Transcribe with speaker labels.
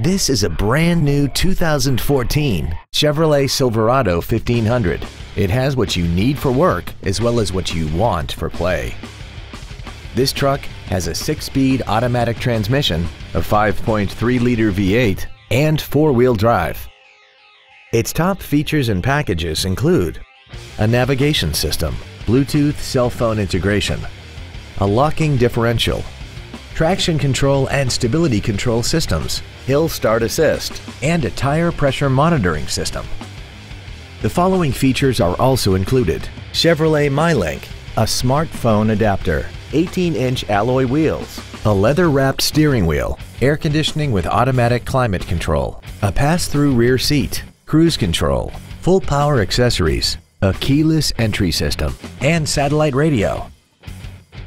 Speaker 1: This is a brand new 2014 Chevrolet Silverado 1500. It has what you need for work as well as what you want for play. This truck has a six-speed automatic transmission, a 5.3-liter V8, and four-wheel drive. Its top features and packages include a navigation system, Bluetooth cell phone integration, a locking differential, traction control and stability control systems, hill start assist, and a tire pressure monitoring system. The following features are also included. Chevrolet MyLink, a smartphone adapter, 18-inch alloy wheels, a leather-wrapped steering wheel, air conditioning with automatic climate control, a pass-through rear seat, cruise control, full power accessories, a keyless entry system, and satellite radio.